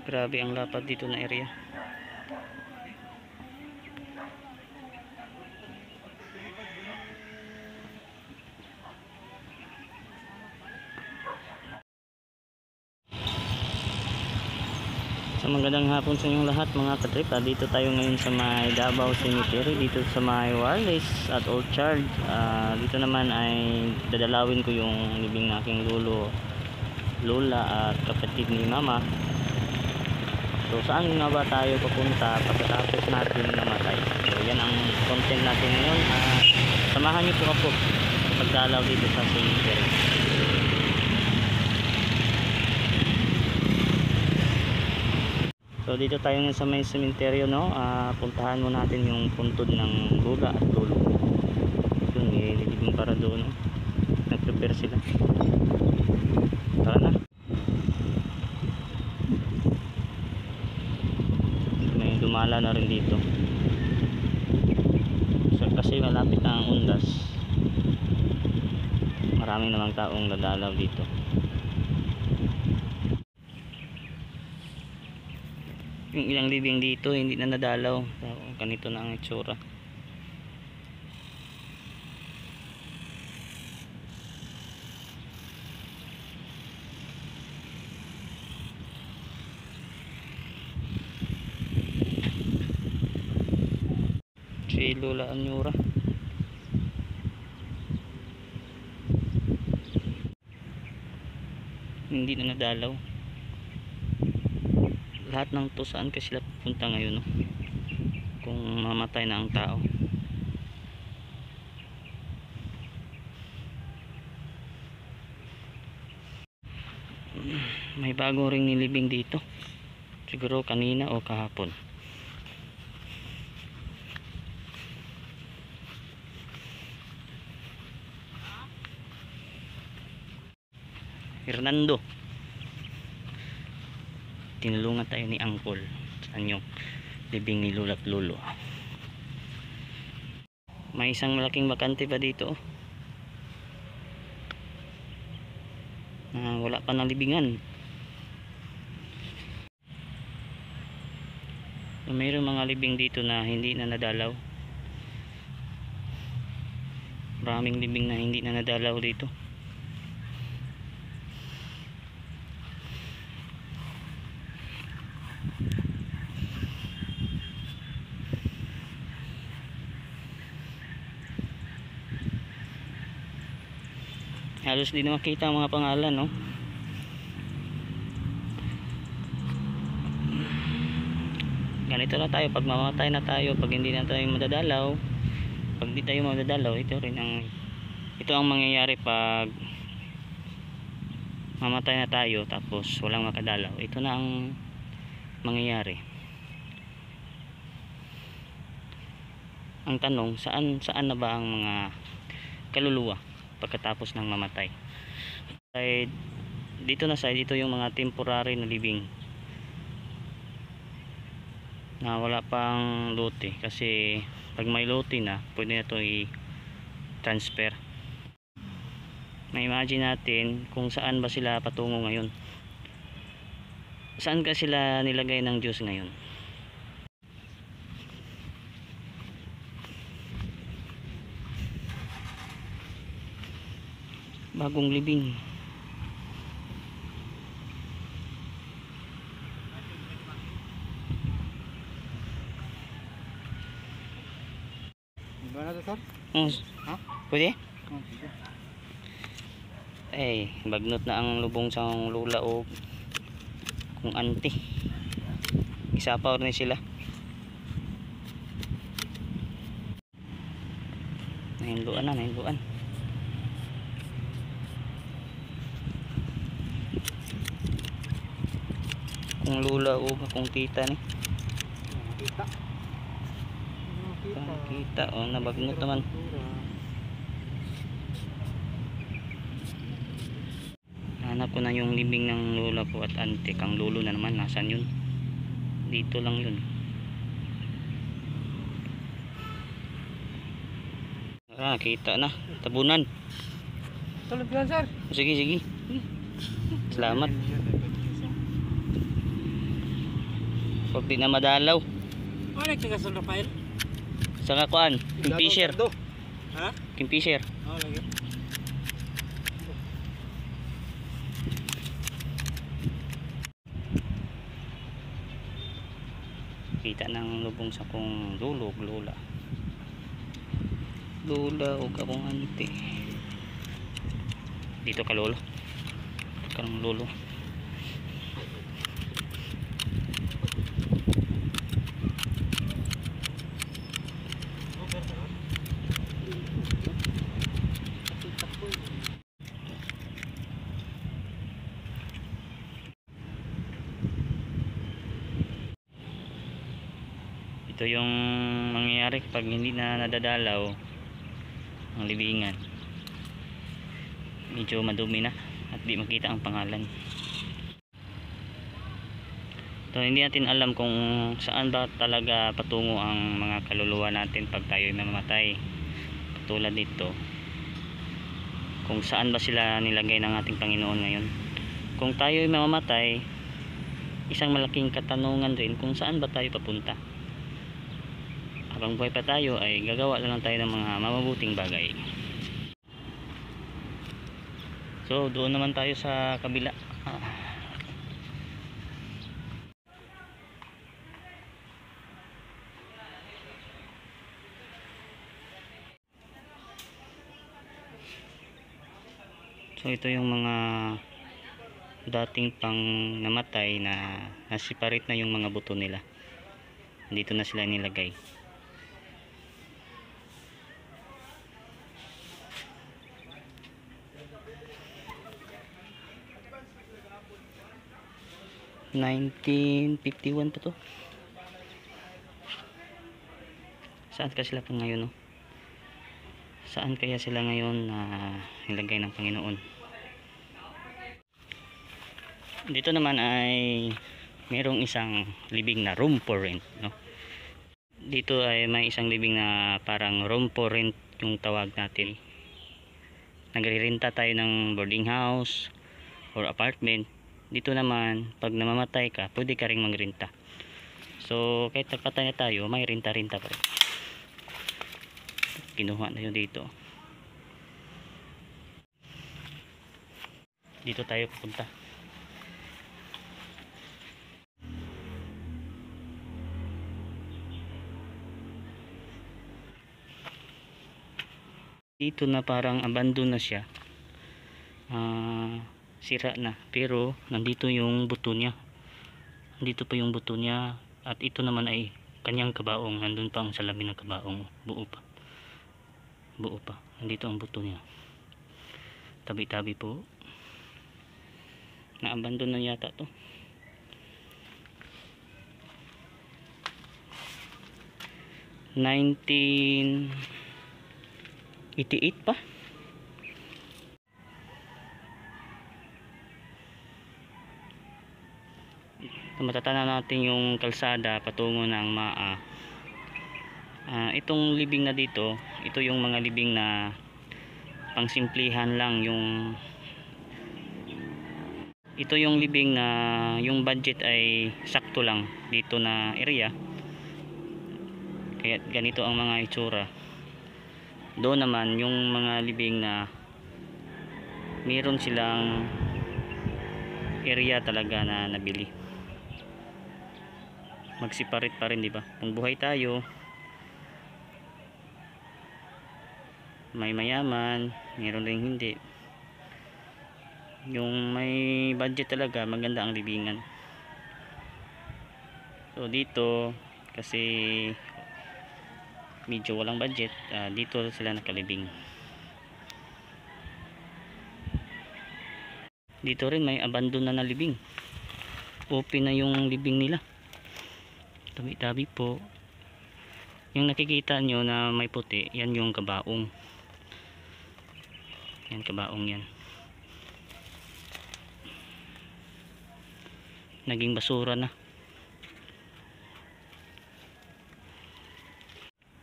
Grabe ang lapad dito na area. Sa magandang hapon sa inyong lahat mga katrip. Ah, dito tayo ngayon sa may Davao Cemetery. Dito sa may Warles at Orchard. Ah, dito naman ay dadalawin ko yung libing ng aking lulo, lola at kapatid ni mama. So saan nga ba tayo papunta pagkatapos natin namatay? So yan ang content natin ngayon. Ah, samahan niyo po ako pagdalaw dito sa cemetery. So dito tayo ngayon sa may sementeryo no. Ah, puntahan mo natin yung puntod ng lula at lulo. Yun, nilibing para doon. No? Nag-prepare sila. Tara na. May dumala na rin dito. So, kasi malapit na ang undas. Maraming namang taong dadalaw dito. yung ilang living dito hindi na nadalaw so, ganito na ang itsura si Lola Anyura hindi na nadalaw. Lahat ng to saan kasi sila pupunta ngayon no? kung mamatay na ang tao. May bago ring nilibing dito. Siguro kanina o kahapon Hernando tinulungan tayo ni Angkol saan yung libing ni Lula at Lolo. May isang malaking bakante pa dito oh. na wala pa ng libingan. So, mayroong mga libing dito na hindi na nadalaw. Maraming libing na hindi na nadalaw dito halos di na makita ang mga pangalan no? Ganito na tayo. Pag mamatay na tayo pag hindi na tayo madadalaw pag di tayo madadalaw ito rin ang ito ang mangyayari pag mamatay na tayo tapos walang makadalaw. Ito na ang mangyayari. Ang tanong saan saan na ba ang mga kaluluwa pagkatapos ng mamatay. Side, dito na side ito yung mga temporary na living. Na wala pang lote kasi pag may lote na pwede na ito i-transfer. Na imagine natin kung saan ba sila patungo ngayon. Saan ka sila nilagay ng Diyos ngayon bagong libing oh, Ha? pwede? Sige. eh bagnot na ang lubong sa lula o kung anti isapaw rin sila nahinluan na nahinluan kung lula o kung tita ni. Nakita. kung kita o nabagnot naman hanap ko na yung libing ng lola ko at ante kang lolo na naman nasan yun? Dito lang yun. Ah kita na. Tabunan. Tulog yan, sir. sige sige. Salamat Huwag di na madalaw. Oh, nagtaga San Rafael. Sa kakuan, Kingfisher. Ha? Kingfisher. Oh, lagi. Kita ng lubong sa kong lulog, lula. Lula o akong ante. Dito ka lolo. Kang lolo. Ito yung mangyayari pag hindi na nadadalaw ang libingan. Medyo madumi na at di makita ang pangalan. So hindi natin alam kung saan ba talaga patungo ang mga kaluluwa natin pag tayo ay mamamatay. Katulad dito kung saan ba sila nilagay ng ating Panginoon ngayon. Kung tayo ay mamamatay isang malaking katanungan rin kung saan ba tayo papunta habang buhay pa tayo ay gagawa na lang tayo ng mga mamabuting bagay. So doon naman tayo sa kabila. So ito yung mga dating pang namatay na nasiparate na yung mga buto nila. Dito na sila nilagay Nineteen fifty one pa to saan ka sila pa ngayon no? saan kaya sila ngayon na nilagay ng Panginoon dito naman ay merong isang libing na room for rent no? dito ay may isang libing na parang room for rent yung tawag natin nagrirenta tayo ng boarding house or apartment dito naman pag namamatay ka pwede ka ring magrenta so kahit nagpatay na tayo may renta-renta pa rin. Kinuha na yun dito. Dito tayo pupunta. Dito na parang abandon na siya. Ah sira na. Pero nandito yung buto niya. Dito pa yung buto niya. At ito naman ay kanyang kabaong. Nandun pa ang salamin ng kabaong. Buo pa. Buo pa. Nandito ang buto niya. Tabi tabi po. Na abandon na yata to. Nineteen 88 pa matatana natin yung kalsada patungo ng Maa. Ah, itong libing na dito ito yung mga libing na pangsimplihan lang yung ito yung libing na yung budget ay sakto lang dito na area. Kaya ganito ang mga itsura. Doon naman yung mga libing na meron silang area talaga na nabili magsiparit pa rin di ba? Kung buhay tayo. May mayaman meron rin hindi. Yung may budget talaga maganda ang libingan. So dito kasi medyo walang budget ah, dito sila nakalibing. Dito rin may abandon na na libing open na yung libing nila tabi tabi po. Yung nakikita nyo na may puti yan yung kabaong. Yan kabaong yan. Naging basura na.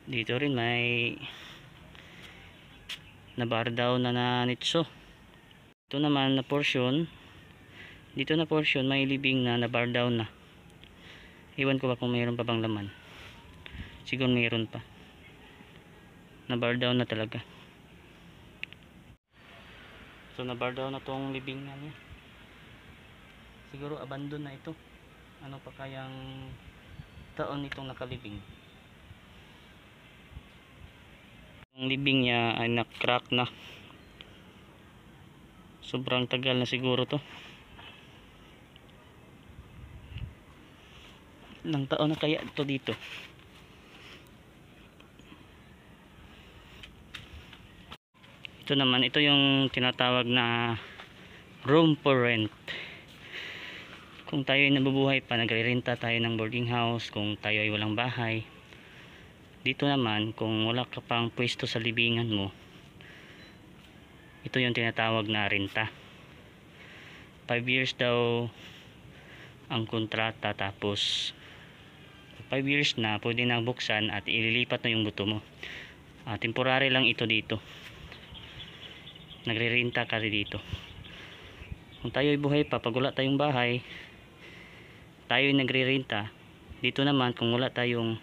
Dito rin may nabar daw na nanitso. Ito naman na portion. Dito na portion may libing na nabar down na Iwan ko ba kung mayroon pa bang laman. Siguro mayroon pa. Na-bar down na talaga. So na-bar down na tong libing namin. Siguro abandon na ito. Ano pa kayang taon nitong nakalibing. Yung libing niya ay na-crack na. Sobrang tagal na siguro to. Ilang taon na kaya ito dito? Ito naman, ito yung tinatawag na room for rent. Kung tayo ay nabubuhay pa, nagre-renta tayo ng boarding house, kung tayo ay walang bahay. Dito naman, kung wala ka pang pwesto sa libingan mo, ito yung tinatawag na renta. 5 years daw ang kontrata tapos 5 years na pwede na buksan at ililipat na yung buto mo. Ah, temporary lang ito dito. Nagre-renta ka dito. Kung tayo ay buhay pa, pag wala tayong bahay, tayo ay nagre-renta. Dito naman, kung wala tayong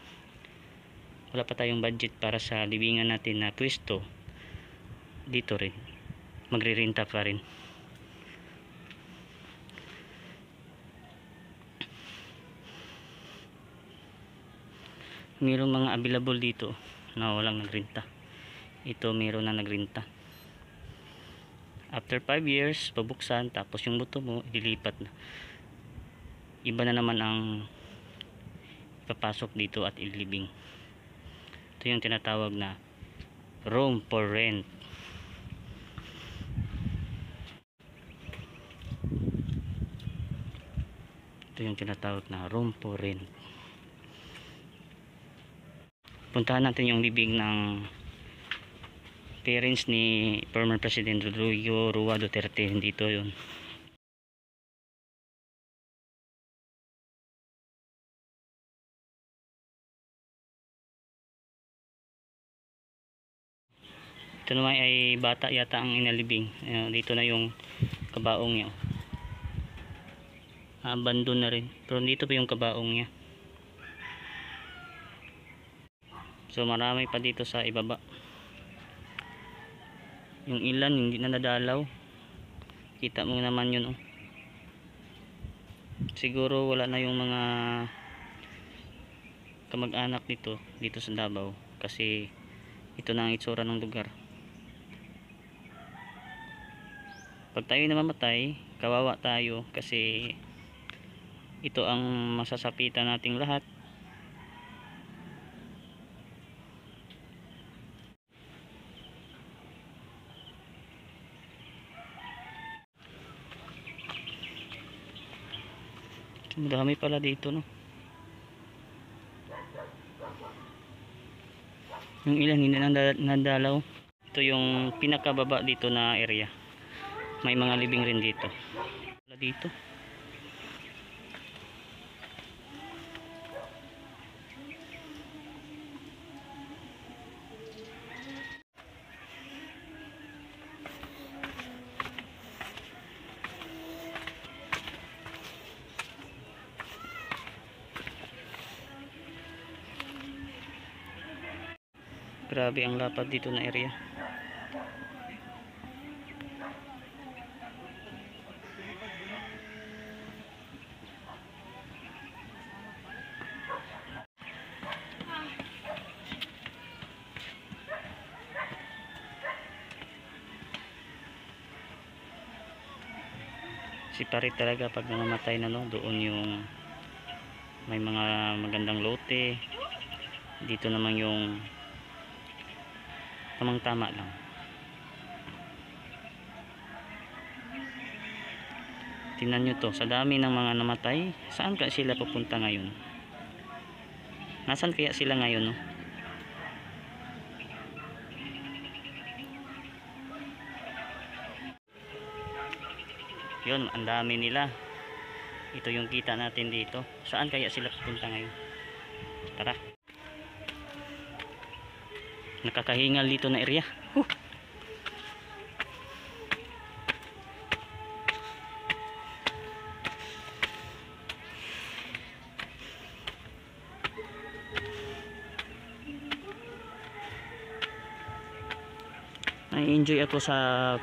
wala pa tayong budget para sa libingan natin na pwesto, dito rin. Magre-renta pa rin. Mayroong mga available dito na walang nagrenta ito mayroon na nagrenta after 5 years pabuksan tapos yung buto mo ililipat na. Iba na naman ang ipapasok dito at ilibing. Ito yung tinatawag na room for rent. Ito yung tinatawag na room for rent puntahan natin yung bibig ng parents ni former President Rodrigo Rua Duterte. Dito yun. Ito naman ay bata yata ang inalibing. Dito na yung kabaong niya. Abandon na rin. Pero dito pa yung kabaong niya So marami pa dito sa ibaba. Yung ilan hindi na nadalaw. Kita mo naman yun oh. Siguro wala na yung mga kamag-anak dito dito sa Davao kasi ito na ang itsura ng lugar. Pag tayo namamatay, kawawa tayo kasi ito ang masasapitan nating lahat Madami pala dito no. Yung ilan hindi na nada- nadalaw. Ito yung pinakababa dito na area. May mga libing rin dito. Wala dito. Grabe ang lapad dito na area. Si pare talaga pag namamatay na no, doon yung may mga magandang lote. Dito naman yung tamang tama lang. Tingnan nyo to sa dami ng mga namatay saan ka sila pupunta ngayon? Nasan kaya sila ngayon no? Yun ang dami nila. Ito yung kita natin dito. Saan kaya sila pupunta ngayon? Tara nakakahingal dito na area. Huh. enjoy ako sa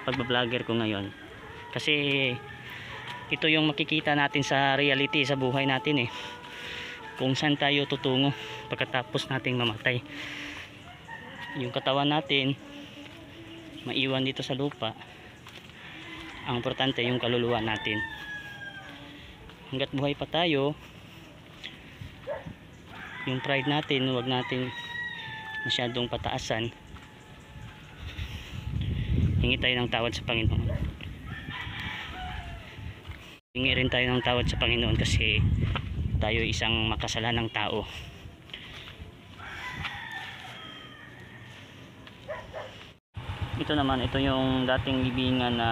pagbablogger ko ngayon. Kasi ito yung makikita natin sa reality sa buhay natin eh. Kung saan tayo tutungo pagkatapos nating mamatay yung katawan natin maiwan dito sa lupa. Ang importante yung kaluluwa natin. Hanggat buhay pa tayo yung pride natin huwag natin masyadong pataasan. Hingi tayo ng tawad sa Panginoon. Hingi rin tayo ng tawad sa Panginoon kasi tayo isang makasalanang tao ito naman ito yung dating libingan na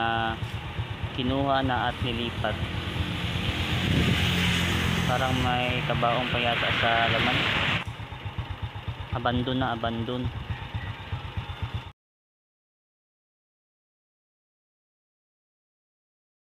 kinuha na at nilipat. Parang may kabaong pa yata sa laman. Abandon na abandon